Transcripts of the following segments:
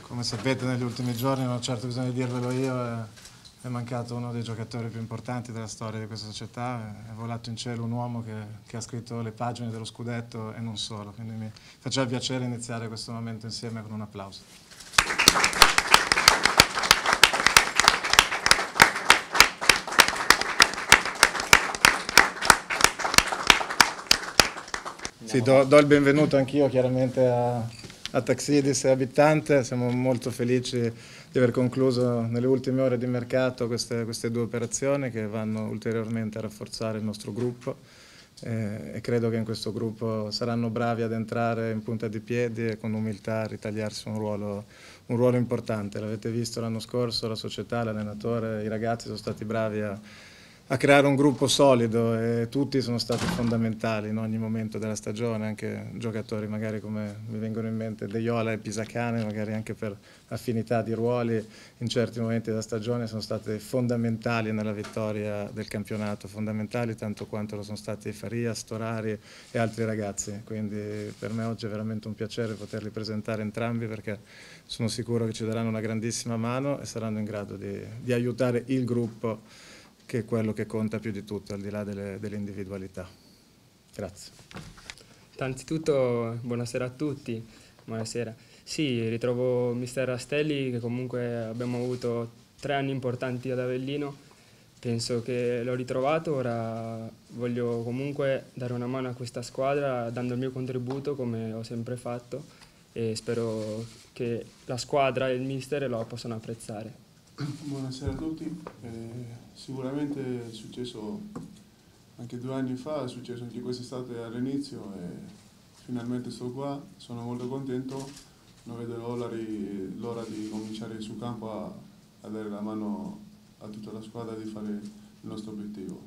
come sapete negli ultimi giorni, non ho certo bisogno di dirvelo io, è, è mancato uno dei giocatori più importanti della storia di questa società, è volato in cielo un uomo che, che ha scritto le pagine dello scudetto e non solo, quindi mi faceva piacere iniziare questo momento insieme con un applauso. Sì, do, do il benvenuto anch'io chiaramente a, a Taxidis e Abitante, siamo molto felici di aver concluso nelle ultime ore di mercato queste, queste due operazioni che vanno ulteriormente a rafforzare il nostro gruppo eh, e credo che in questo gruppo saranno bravi ad entrare in punta di piedi e con umiltà a ritagliarsi un ruolo, un ruolo importante. L'avete visto l'anno scorso, la società, l'allenatore, i ragazzi sono stati bravi a a creare un gruppo solido e tutti sono stati fondamentali in ogni momento della stagione, anche giocatori magari come mi vengono in mente De Iola e Pisacane, magari anche per affinità di ruoli in certi momenti della stagione sono stati fondamentali nella vittoria del campionato, fondamentali tanto quanto lo sono stati Faria, Storari e altri ragazzi, quindi per me oggi è veramente un piacere poterli presentare entrambi perché sono sicuro che ci daranno una grandissima mano e saranno in grado di, di aiutare il gruppo che è quello che conta più di tutto, al di là delle, delle individualità. Grazie. Innanzitutto buonasera a tutti, buonasera. Sì, ritrovo mister Rastelli che comunque abbiamo avuto tre anni importanti ad Avellino, penso che l'ho ritrovato, ora voglio comunque dare una mano a questa squadra dando il mio contributo come ho sempre fatto e spero che la squadra e il mister lo possano apprezzare. Buonasera a tutti, eh, sicuramente è successo anche due anni fa, è successo anche quest'estate all'inizio e finalmente sto qua, sono molto contento, non vedo l'ora di cominciare sul campo a, a, dare la mano a tutta la squadra di fare il nostro obiettivo.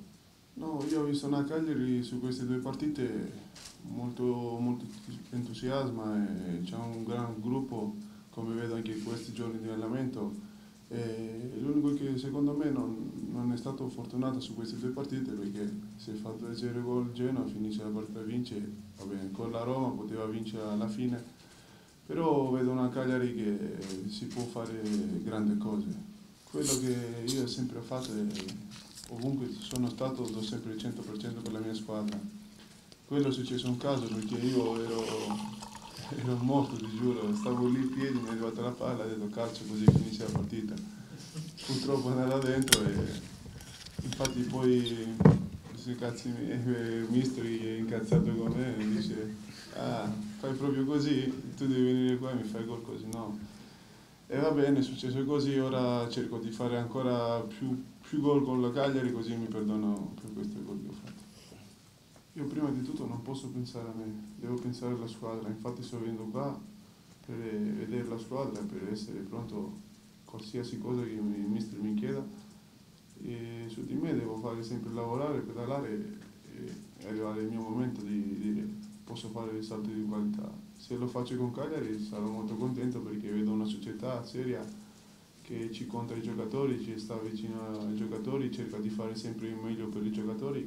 No, io ho visto una Cagliari su queste due partite molto, molto entusiasma c'è un gran gruppo, come vedo anche in questi giorni di allenamento, l'unico che secondo me non, non, è stato fortunato su queste due partite perché se è fatto leggere gol Genoa finisce la partita vince, vabbè, con la Roma poteva vincere alla fine, però vedo una Cagliari che si può fare grandi cose. Quello che io ho sempre fatto è, ovunque sono stato, do sempre il 100% per la mia squadra. Quello è successo un caso perché io ero ero morto, ti giuro, stavo lì in piedi, mi è arrivata la palla, ho detto calcio così finisce la partita. Purtroppo è andata dentro e infatti poi questi cazzi miei, misteri è incazzato con me e dice ah, fai proprio così, tu devi venire qua e mi fai gol così, no. E va bene, è successo così, ora cerco di fare ancora più, più gol con la Cagliari così mi perdono per queste gol che ho fatto. Io prima di tutto non posso pensare a me, devo pensare alla squadra, infatti sto venendo qua per vedere la squadra, per essere pronto a qualsiasi cosa che il mister mi chieda e su di me devo fare sempre lavorare, pedalare e arrivare al mio momento di dire posso fare il salto di qualità. Se lo faccio con Cagliari sarò molto contento perché vedo una società seria che ci conta i giocatori, ci sta vicino ai giocatori, cerca di fare sempre il meglio per i giocatori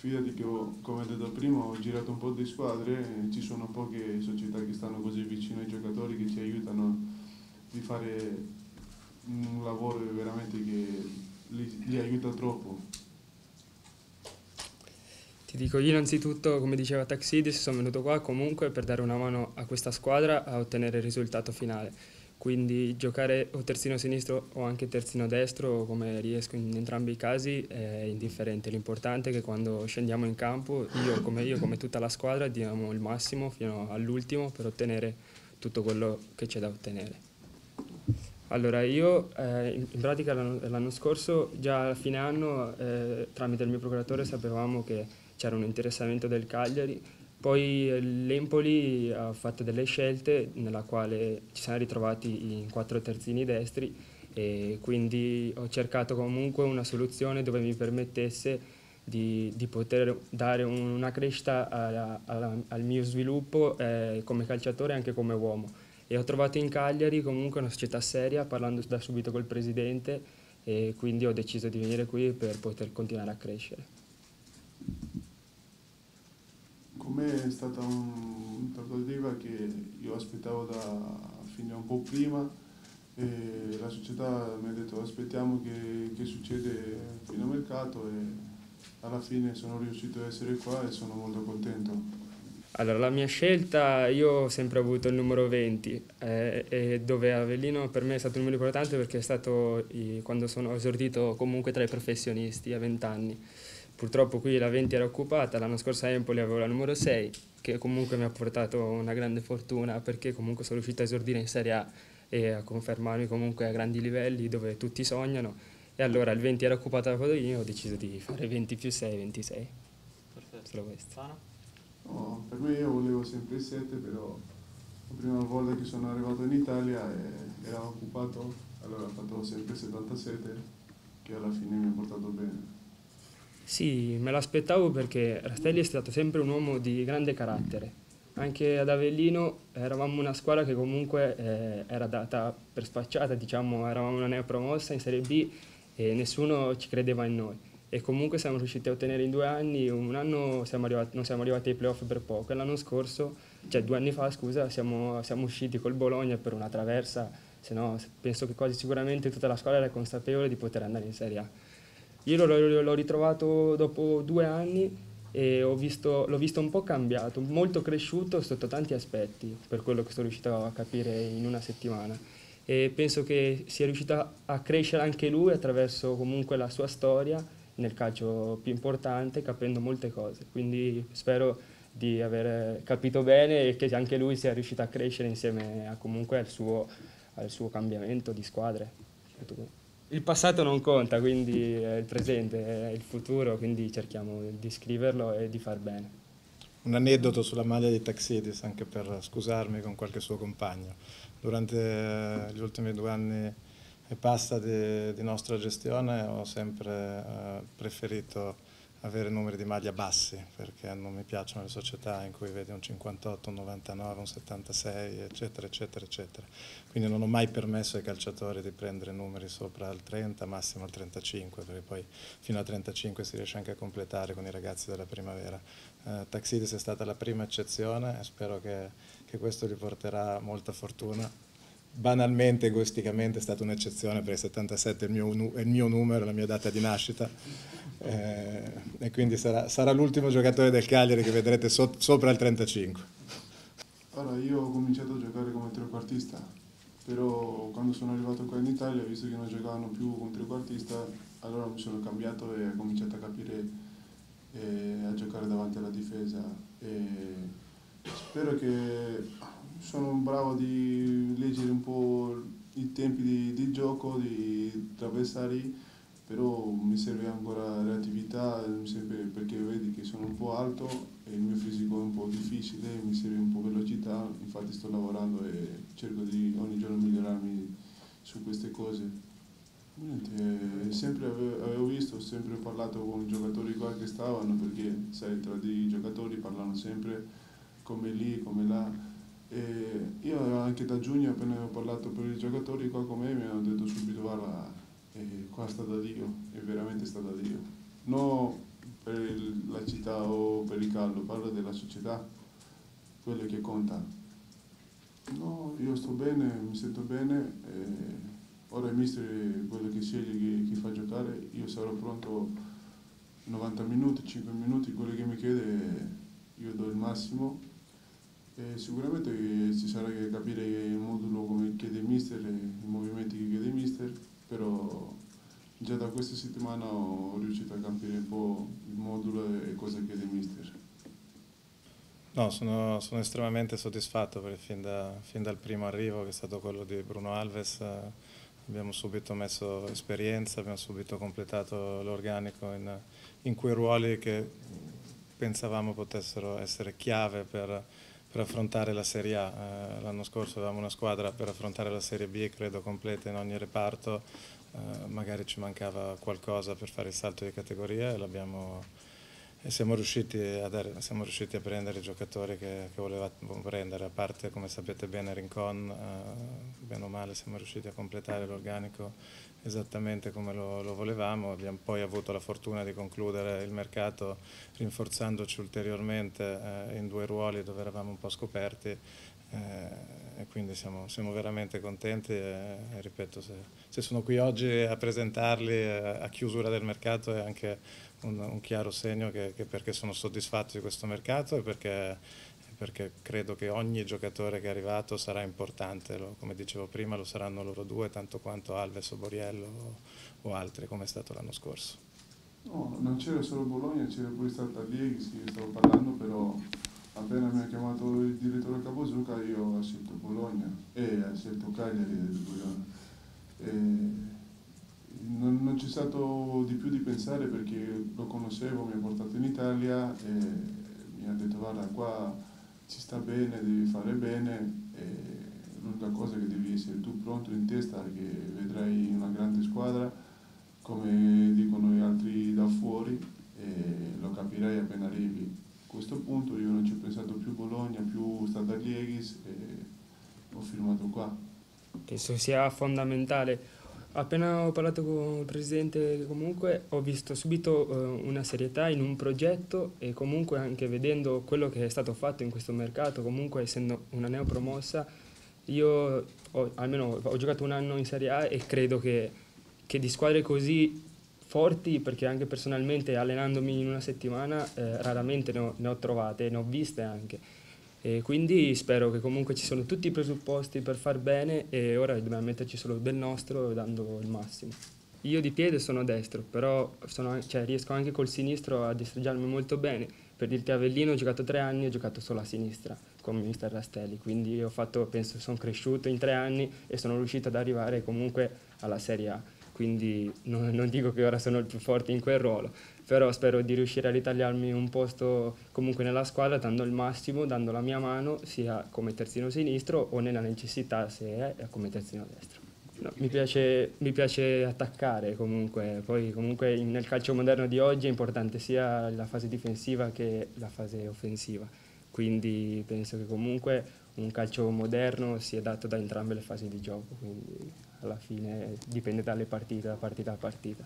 fidati che ho, come detto prima ho girato un po' di squadre e ci sono poche società che stanno così vicino ai giocatori che ci aiutano di fare un lavoro veramente che li, li aiuta troppo. Ti dico io innanzitutto, come diceva Taxidis, sono venuto qua comunque per dare una mano a questa squadra a ottenere il risultato finale quindi giocare o terzino sinistro o anche terzino destro, come riesco in entrambi i casi, è indifferente. L'importante è che quando scendiamo in campo, io come, io, come tutta la squadra, diamo il massimo fino all'ultimo per ottenere tutto quello che c'è da ottenere. Allora, io eh, in pratica l'anno scorso, già a fine anno, eh, tramite il mio procuratore sapevamo che c'era un interessamento del Cagliari poi eh, l'Empoli ha fatto delle scelte nella quale ci siamo ritrovati in quattro terzini destri e quindi ho cercato comunque una soluzione dove mi permettesse di, di poter dare una crescita alla, alla, al mio sviluppo eh, come calciatore e anche come uomo. E ho trovato in Cagliari comunque una società seria, parlando da subito col presidente e quindi ho deciso di venire qui per poter continuare a crescere. Con me è stata una trattativa che io aspettavo da fine un po' prima e la società mi ha detto aspettiamo che, che succede fino a mercato e alla fine sono riuscito ad essere qua e sono molto contento. Allora, la mia scelta, io ho sempre avuto il numero 20, eh, dove Avellino per me è stato un numero importante perché è stato quando sono esordito comunque tra i professionisti a 20 anni. Purtroppo qui la 20 era occupata, l'anno scorso a Empoli avevo la numero 6, che comunque mi ha portato una grande fortuna perché comunque sono riuscito a esordire in Serie A e a confermarmi comunque a grandi livelli dove tutti sognano. E allora il 20 era occupato da Codolino e ho deciso di fare 20 più 6, 26. Perfetto. Solo questo. No, per me io volevo sempre il 7, però la prima volta che sono arrivato in Italia eh, era occupato, allora ho fatto sempre 77, che alla fine mi ha portato bene. Sì, me l'aspettavo perché Rastelli è stato sempre un uomo di grande carattere. Anche ad Avellino eravamo una squadra che comunque eh, era data per spacciata, diciamo, eravamo una neopromossa in Serie B e nessuno ci credeva in noi e comunque siamo riusciti a ottenere in due anni, un anno siamo arrivati, non siamo arrivati ai playoff per poco e l'anno scorso, cioè due anni fa scusa, siamo, siamo usciti col Bologna per una traversa, se no penso che quasi sicuramente tutta la squadra era consapevole di poter andare in Serie A. Io l'ho, l'ho ritrovato dopo due anni e visto, l'ho visto un po' cambiato, molto cresciuto sotto tanti aspetti, per quello che sono riuscito a capire in una settimana. E penso che sia riuscito a crescere anche lui attraverso comunque la sua storia nel calcio più importante capendo molte cose. Quindi spero di aver capito bene e che anche lui sia riuscito a crescere insieme a, comunque al suo, al suo cambiamento di squadre. Il passato non conta, quindi è il presente, è il futuro, quindi cerchiamo di scriverlo e di far bene. Un aneddoto sulla maglia di Taxidis, anche per scusarmi con qualche suo compagno. Durante gli ultimi due anni e pasta di, di, nostra gestione ho sempre eh, preferito avere numeri di maglia bassi perché non mi piacciono le società in cui vedi un 58, un 99, un 76 eccetera eccetera eccetera. Quindi non ho mai permesso ai calciatori di prendere numeri sopra il 30 massimo il 35 perché poi fino al 35 si riesce anche a completare con i ragazzi della primavera. Eh, Taxidis è stata la prima eccezione e spero che, che questo gli porterà molta fortuna banalmente, egoisticamente è stata un'eccezione perché 77 è il, mio, è il mio, numero, la mia data di nascita eh, e quindi sarà, sarà l'ultimo giocatore del Cagliari che vedrete so, sopra il 35. Allora, io ho cominciato a giocare come trequartista, però quando sono arrivato qua in Italia, visto che non giocavano più come trequartista, allora mi sono cambiato e ho cominciato a capire e a giocare davanti alla difesa. E spero che sono bravo di leggere un po' i tempi di, di gioco, di avversari, però mi serve ancora reattività, perché vedi che sono un po' alto e il mio fisico è un po' difficile, mi serve un po' velocità, infatti sto lavorando e cerco di ogni giorno migliorarmi su queste cose. Niente, sempre avevo, avevo visto, ho sempre parlato con i giocatori qua che stavano, perché sai, tra i giocatori parlano sempre come lì, come là e io anche da giugno appena ho parlato per i giocatori qua con me mi hanno detto subito guarda eh, qua sta da Dio, è veramente sta da Dio. Non per il, la città o per il caldo, parlo della società, quello che conta. No, io sto bene, mi sento bene, ora il mister è quello che sceglie chi, chi fa giocare, io sarò pronto 90 minuti, 5 minuti, quello che mi chiede io do il massimo eh, sicuramente ci sarà che capire il modulo come chiede mister, i movimenti che chiede mister, però già da questa settimana ho riuscito a capire un po' il modulo e cosa chiede mister. No, sono, sono estremamente soddisfatto perché fin, da, fin, dal primo arrivo, che è stato quello di Bruno Alves, eh, abbiamo subito messo esperienza, abbiamo subito completato l'organico in, in quei ruoli che pensavamo potessero essere chiave per per affrontare la Serie A. Eh, l'anno scorso avevamo una squadra per affrontare la Serie B, credo completa in ogni reparto, eh, magari ci mancava qualcosa per fare il salto di categoria e l'abbiamo e siamo, riusciti a dare, siamo riusciti a prendere i giocatori che, che volevamo prendere, a parte come sapete bene Rincon, eh, bene o male siamo riusciti a completare l'organico esattamente come lo, lo, volevamo, abbiamo poi avuto la fortuna di concludere il mercato rinforzandoci ulteriormente eh, in due ruoli dove eravamo un po' scoperti eh, e quindi siamo, siamo veramente contenti e, e ripeto se, se, sono qui oggi a presentarli eh, a chiusura del mercato è anche un, un chiaro segno che, che, perché sono soddisfatto di questo mercato e perché, perché, credo che ogni giocatore che è arrivato sarà importante, lo, come dicevo prima lo saranno loro due tanto quanto Alves o Boriello o, o altri come è stato l'anno scorso. No, non c'era solo Bologna, c'era pure stata Lieghi, sì, stavo parlando però appena mi ha chiamato il direttore Capozuca io ho scelto Bologna e ho scelto Cagliari e non, non c'è stato di più di pensare perché lo conoscevo, mi ha portato in Italia e mi ha detto guarda qua ci sta bene, devi fare bene e l'unica cosa che devi essere tu pronto in testa che vedrai una grande squadra come dicono gli altri da fuori e lo capirai appena arrivi questo punto io non ci ho pensato più Bologna, più Stade Liegis e ho firmato qua. Penso sia fondamentale. Appena ho parlato con il presidente comunque ho visto subito uh, una serietà in un progetto e comunque anche vedendo quello che è stato fatto in questo mercato, comunque essendo una neopromossa, io ho, almeno ho giocato un anno in Serie A e credo che, che di squadre così forti perché anche personalmente allenandomi in una settimana eh, raramente ne ho, ne ho, trovate, ne ho viste anche. E quindi spero che comunque ci sono tutti i presupposti per far bene e ora dobbiamo metterci solo del nostro dando il massimo. Io di piede sono destro, però sono, cioè, riesco anche col sinistro a destreggiarmi molto bene. Per dirti Avellino ho giocato tre anni, ho giocato solo a sinistra con Mister Rastelli, quindi ho fatto, penso, sono cresciuto in tre anni e sono riuscito ad arrivare comunque alla Serie A quindi non, non, dico che ora sono il più forte in quel ruolo, però spero di riuscire a ritagliarmi un posto comunque nella squadra dando il massimo, dando la mia mano sia come terzino sinistro o nella necessità se è come terzino destro. No, mi, piace, mi, piace, attaccare comunque, poi comunque nel calcio moderno di oggi è importante sia la fase difensiva che la fase offensiva, quindi penso che comunque un calcio moderno sia dato da entrambe le fasi di gioco, quindi alla fine dipende dalle partite, da partita a partita.